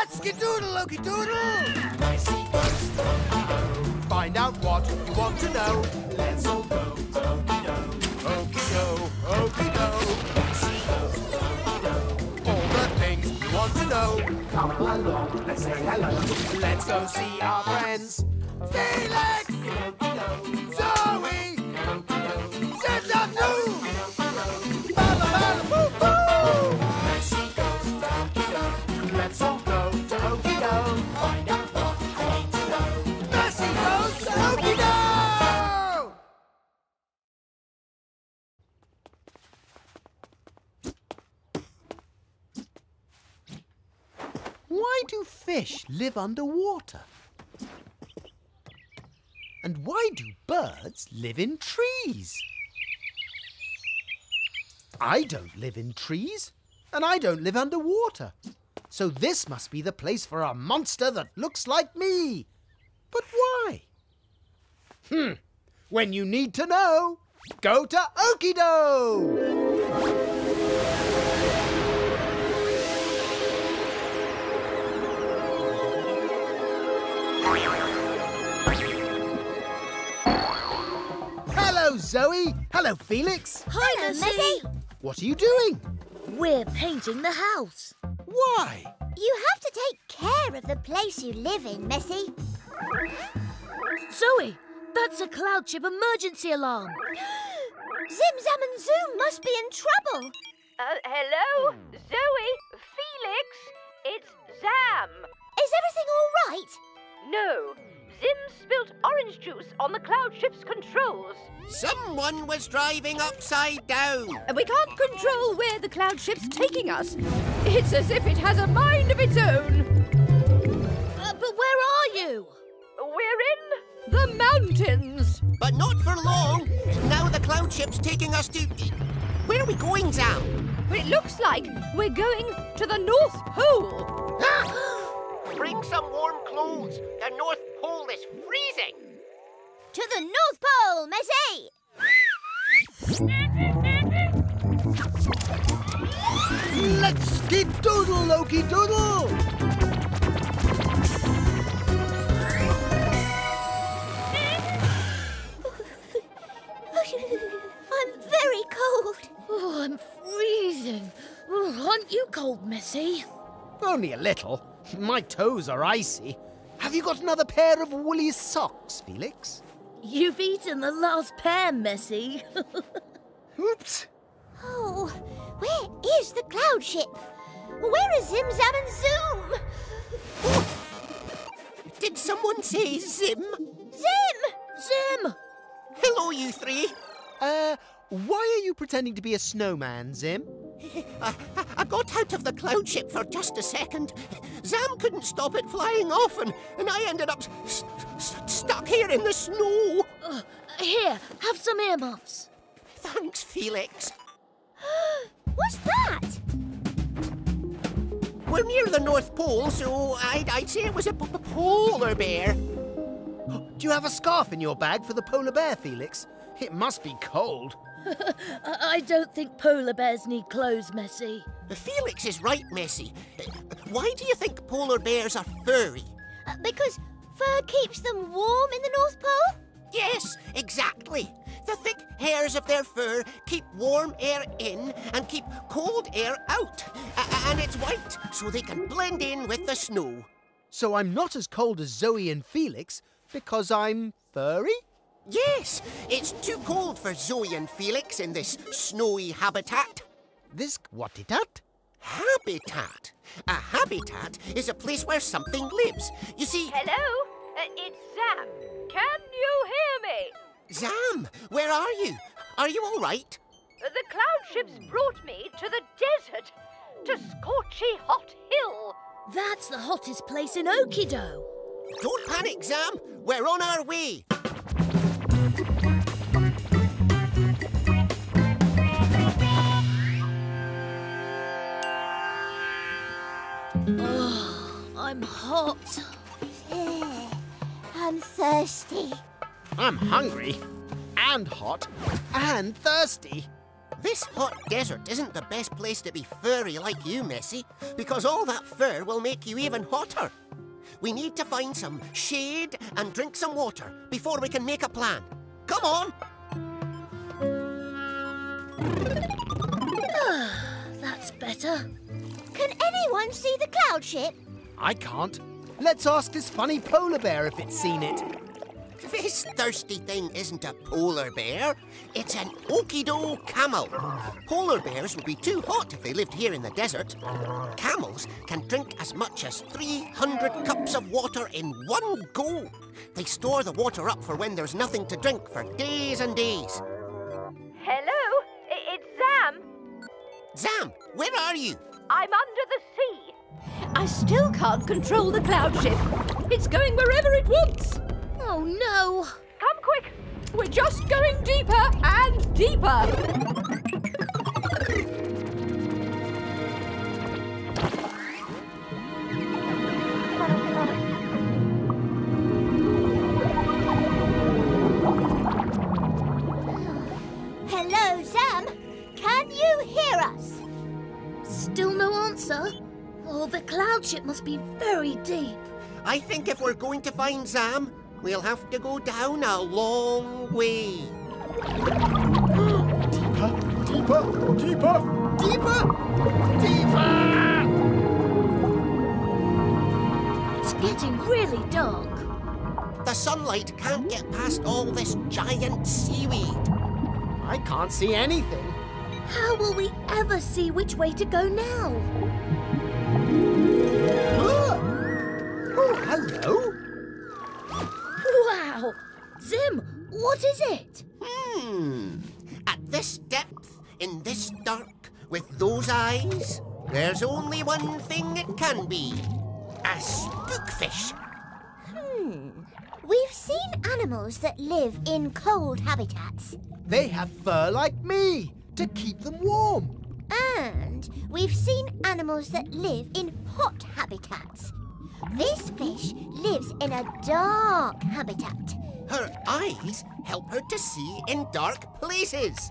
Let's skedoodle, Okidoodle! Find out what you want to know. Let's all go to Okido. Okido, Okido. All the things you want to know. Come along, let's say hello. Let's go see our friends. Felix! Zoe! Why do fish live underwater? And why do birds live in trees? I don't live in trees, and I don't live underwater. So this must be the place for a monster that looks like me. But why? Hmm. When you need to know, go to Okido! Hello, Zoe. Hello, Felix. Hi, Messy. What are you doing? We're painting the house. Why? You have to take care of the place you live in, Messy. Zoe, that's a cloud ship emergency alarm. Zim Zam and Zoom must be in trouble. Uh, hello? Zoe? Felix? It's Zam. Is everything all right? No. Zim spilt orange juice on the cloud ship's controls. Someone was driving upside down. And We can't control where the cloud ship's taking us. It's as if it has a mind of its own. Uh, but where are you? We're in The mountains. But not for long. Now the cloud ship's taking us to. Where are we going, Zam? It looks like we're going to the North Pole. Bring some warm clothes. The North Pole is freezing. To the North Pole, Messy! Let's skedoodle, Loki Doodle! I'm very cold. Oh, I'm freezing. Oh, aren't you cold, Messy? Only a little. My toes are icy. Have you got another pair of woolly socks, Felix? You've eaten the last pear, Messy. Oops. Oh, where is the cloud ship? Where is Zim Zam and Zoom? Did someone say Zim? Zim! Zim! Hello, you three. Uh, why are you pretending to be a snowman, Zim? I, I got out of the cloud ship for just a second. Zam couldn't stop it flying off, and, and I ended up s- s- stuck here in the snow. Uh, here, have some earmuffs. Thanks, Felix. What's that? We're near the North Pole, so I'd, I'd say it was a p- p- polar bear. Do you have a scarf in your bag for the polar bear, Felix? It must be cold. I, I don't think polar bears need clothes, Messy. Felix is right, Messy. Why do you think polar bears are furry? Uh, because fur keeps them warm in the North Pole? Yes, exactly. The thick hairs of their fur keep warm air in and keep cold air out. A- and it's white, so they can blend in with the snow. So I'm not as cold as Zoe and Felix because I'm furry? Yes, it's too cold for Zoe and Felix in this snowy habitat. This what it at? Habitat? A habitat is a place where something lives. You see, Hello? Uh, it's Zam. Can you hear me? Zam, where are you? Are you all right? Uh, The cloud ships brought me to the desert, to scorchy hot hill. That's the hottest place in Okido. Don't panic, Zam. We're on our way. Hot. I'm thirsty. I'm hungry and hot and thirsty. This hot desert isn't the best place to be furry like you, Messy, because all that fur will make you even hotter. We need to find some shade and drink some water before we can make a plan. Come on! Ah, that's better. Can anyone see the cloud ship? I can't. Let's ask this funny polar bear if it's seen it. This thirsty thing isn't a polar bear. It's an Okido camel. Polar bears would be too hot if they lived here in the desert. Camels can drink as much as 300 cups of water in one go. They store the water up for when there's nothing to drink for days and days. Hello? It's Zam. Zam, where are you? I'm under the sea. I still can't control the cloud ship. It's going wherever it wants. Oh no! Come quick. We're just going deeper and deeper. Hello, Zam. Can you hear us? Still no answer? Oh, the cloud ship must be very deep. I think if we're going to find Zam, we'll have to go down a long way. Deeper, deeper, deeper, deeper, deeper! It's getting really dark. The sunlight can't get past all this giant seaweed. I can't see anything. How will we ever see which way to go now? Oh, hello. Wow! Zim, what is it? Hmm. At this depth, in this dark, with those eyes, there's only one thing it can be. A spookfish. Hmm. We've seen animals that live in cold habitats. They have fur like me to keep them warm. And we've seen animals that live in hot habitats. This fish lives in a dark habitat. Her eyes help her to see in dark places.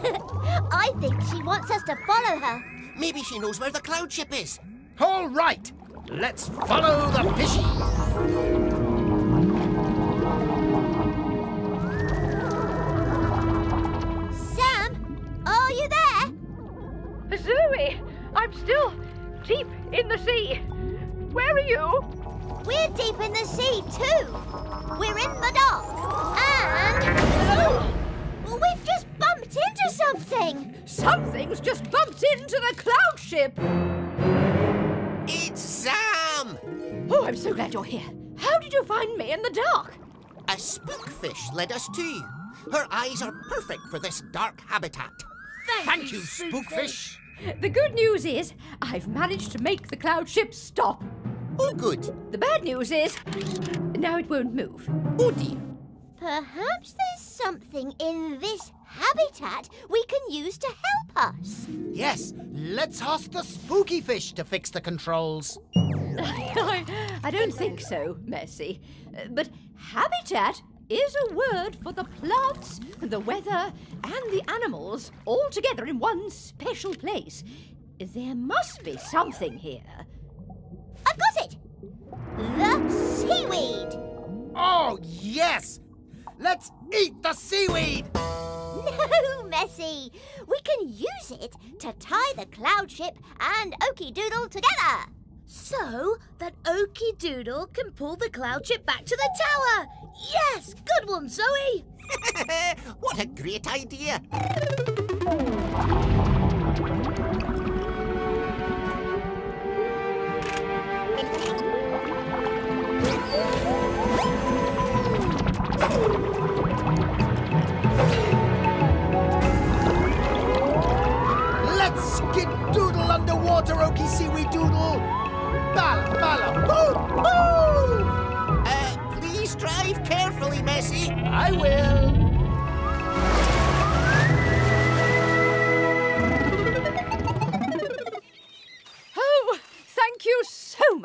I think she wants us to follow her. Maybe she knows where the cloud ship is. All right, let's follow the fishy. Something's just bumped into the cloud ship. It's Zam! Oh, I'm so glad you're here. How did you find me in the dark? A spookfish led us to you. Her eyes are perfect for this dark habitat. Thank you, Spookfish. The good news is I've managed to make the cloud ship stop. Oh, good. The bad news is now it won't move. Oh, dear. Perhaps there's something in this habitat we can use to help us. Yes, let's ask the spooky fish to fix the controls. I, don't think so, Messy. Uh, But habitat is a word for the plants, the weather, and the animals all together in one special place. There must be something here. I've got it. The seaweed. Oh, yes! Let's eat the seaweed! No, Messy. We can use it to tie the cloud ship and Okidoodle together. So that Okidoodle can pull the cloud ship back to the tower. Yes, good one, Zoe. what a great idea.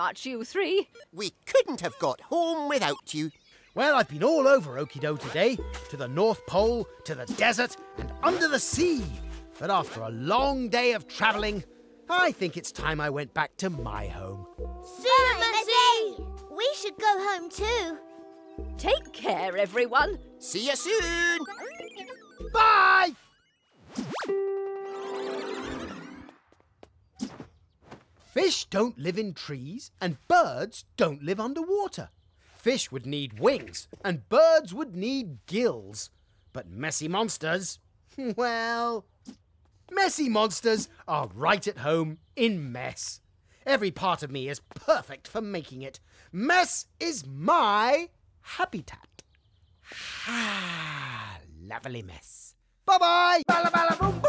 Much, you three. We couldn't have got home without you. Well, I've been all over Okido today, to the North Pole, to the desert, and under the sea. But after a long day of travelling, I think it's time I went back to my home. See you, We should go home too. Take care, everyone. See you soon. Bye! Fish don't live in trees, and birds don't live underwater. Fish would need wings, and birds would need gills. But messy monsters, well, messy monsters are right at home in mess. Every part of me is perfect for making it. Mess is my habitat. Ah, lovely mess. Bye bye. Bala bala boom.